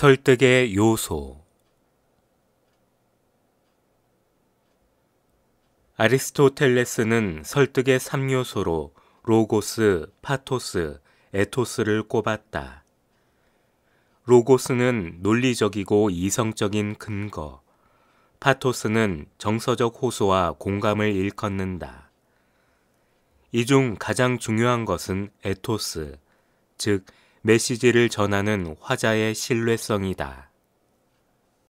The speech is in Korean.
설득의 요소 아리스토텔레스는 설득의 3요소로 로고스, 파토스, 에토스를 꼽았다. 로고스는 논리적이고 이성적인 근거, 파토스는 정서적 호소와 공감을 일컫는다. 이 중 가장 중요한 것은 에토스, 즉 메시지를 전하는 화자의 신뢰성이다.